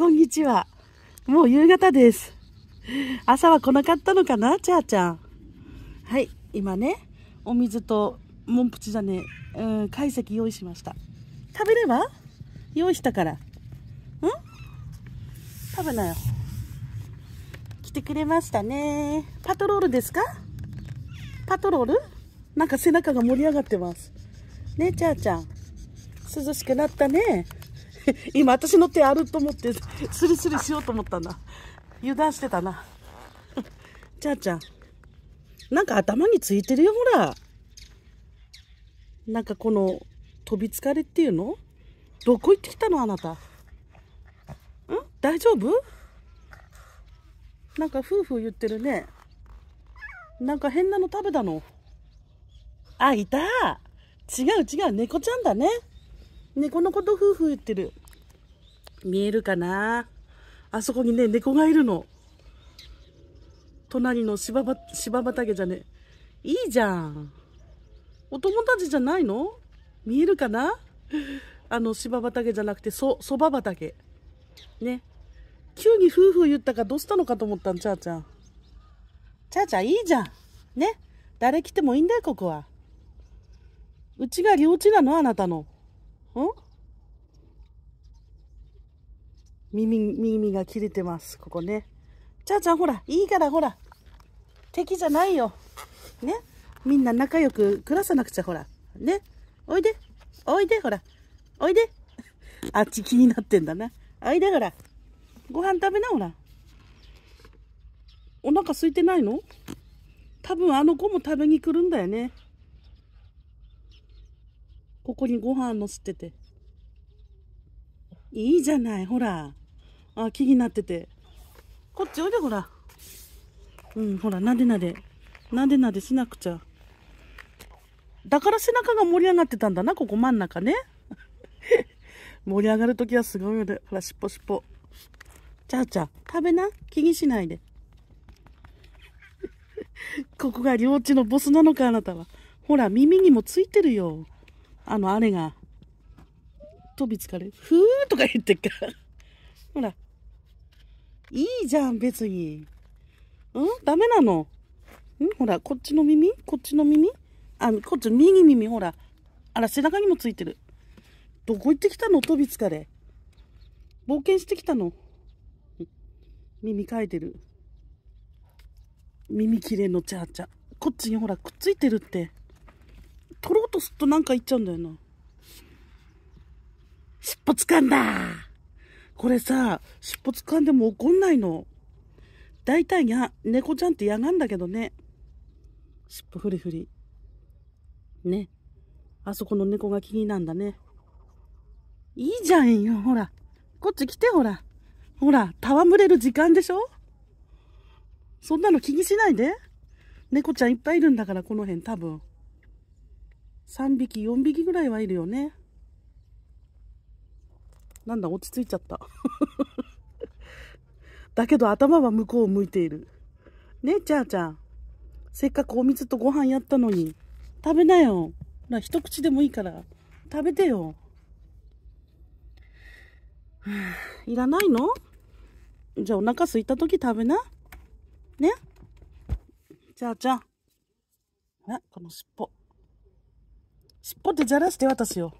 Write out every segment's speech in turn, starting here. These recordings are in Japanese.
こんにちは。もう夕方です。朝は来なかったのかなちゃーちゃん。はい、今ね、お水と、モンプチじゃねえ、うん、解析用意しました。食べれば？用意したから。ん？食べなよ。来てくれましたね。パトロールですか？パトロール？なんか背中が盛り上がってます。ねちゃーちゃん。涼しくなったね。今私の手あると思ってスリスリしようと思ったんだ。油断してたな。ちゃーちゃん。なんか頭についてるよ、ほら。なんかこの飛び疲れっていうの？どこ行ってきたのあなた？ん？大丈夫？なんか夫婦言ってるね。なんか変なの食べたの？あ、いた違う違う、猫ちゃんだね。猫のこと夫婦言ってる。見えるかな？あそこにね、猫がいるの。隣の芝ば芝畑じゃねいいじゃん。お友達じゃないの？見えるかな？あの芝畑じゃなくてそ、そば畑。ね。急に夫婦言ったかどうしたのかと思ったん、ちゃーちゃん。ちゃーちゃんいいじゃん。ね。誰来てもいいんだよ、ここは。うちが領地なのあなたの。ん？耳、耳が切れてます。ここね。ちゃーちゃんほら、いいからほら。敵じゃないよ。ね？みんな仲良く暮らさなくちゃほら。ね？おいで。おいでほら。おいで。あっち気になってんだな。おいでほら。ご飯食べなほら。お腹空いてないの？多分あの子も食べに来るんだよね。ここにご飯のせてて。いいじゃない、ほら。あ、気になってて。こっちおいで、ほら。うん、ほら、なでなで。なでなでしなくちゃ。だから背中が盛り上がってたんだな、ここ真ん中ね。盛り上がるときはすごいよね。ほら、しっぽしっぽ。ちゃうちゃう、食べな。気にしないで。ここが領地のボスなのか、あなたは。ほら、耳にもついてるよ。あの、あれが。飛びつかれ。ふーとか言ってっから。ほら。いいじゃん、別に。うん？ダメなの？ん？ほら、こっちの耳？こっちの耳？あ、こっち右耳、ほら。あら、背中にもついてる。どこ行ってきたの？飛びつかれ。冒険してきたの？耳かいてる。耳きれいのチャーチャー。こっちにほら、くっついてるって。取ろうとするとなんか言っちゃうんだよな。尻尾掴んだこれさ、尻尾掴んでも怒んないの。大体や、猫ちゃんって嫌がんだけどね。尻尾フリフリ。ね。あそこの猫が気になんだね。いいじゃんよ、ほら。こっち来て、ほら。ほら、戯れる時間でしょそんなの気にしないで。猫ちゃんいっぱいいるんだから、この辺多分。3匹、4匹ぐらいはいるよね。なんだ、落ち着いちゃった。だけど頭は向こうを向いている。ねえちゃーちゃん。せっかくお水とご飯やったのに。食べなよ。な、一口でもいいから。食べてよ。いらないの？じゃあお腹すいた時食べな。ね？じゃあじゃあ。ね、この尻尾。尻尾ってじゃらして私よ。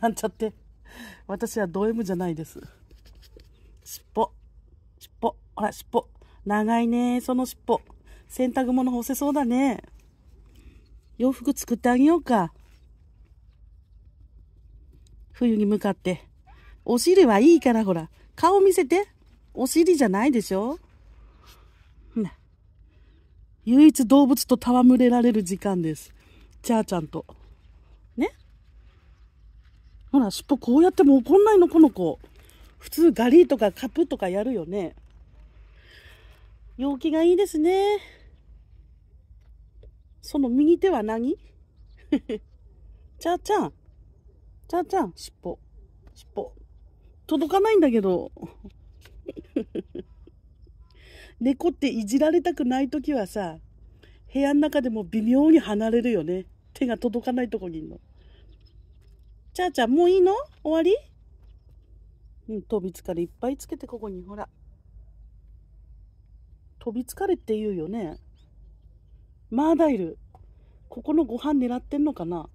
なんちゃって。私はド M じゃないです。尻尾。尻尾。ほら、尻尾。長いね、その尻尾。洗濯物干せそうだね。洋服作ってあげようか。冬に向かって。お尻はいいからほら。顔見せて。お尻じゃないでしょ。唯一動物と戯れられる時間です。チャーちゃんと。ほら、尻尾こうやっても怒んないの、この子。普通ガリとかカプとかやるよね。陽気がいいですね。その右手は何？ちゃーちゃん。ちゃーちゃん、尻尾。尻尾。届かないんだけど。猫っていじられたくないときはさ、部屋の中でも微妙に離れるよね。手が届かないとこにいるの。ちゃーちゃん、もういいの？終わり？うん、飛びつかれいっぱいつけて、ここに、ほら。飛びつかれって言うよね。まだいる。ここのご飯狙ってんのかな？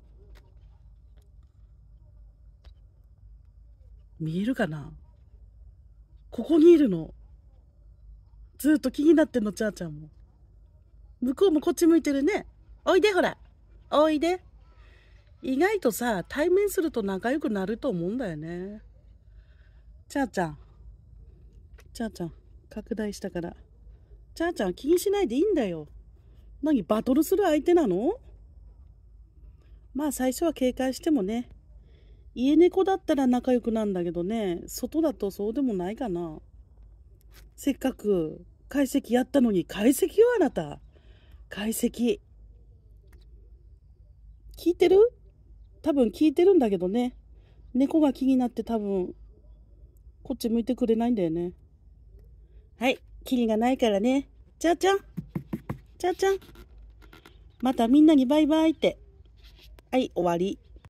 見えるかな？ここにいるの？ずっと気になってんの、ちゃーちゃんも。向こうもこっち向いてるね。おいで、ほら。おいで。意外とさ、対面すると仲良くなると思うんだよね。ちゃーちゃん。ちゃーちゃん。拡大したから。ちゃーちゃん気にしないでいいんだよ。何バトルする相手なの？まあ最初は警戒してもね。家猫だったら仲良くなんだけどね。外だとそうでもないかな。せっかく解析やったのに解析よあなた。解析。聞いてる？多分聞いてるんだけどね。猫が気になって多分、こっち向いてくれないんだよね。はい。キリがないからね。ちゃーちゃん。ちゃーちゃん。またみんなにバイバイって。はい、終わり。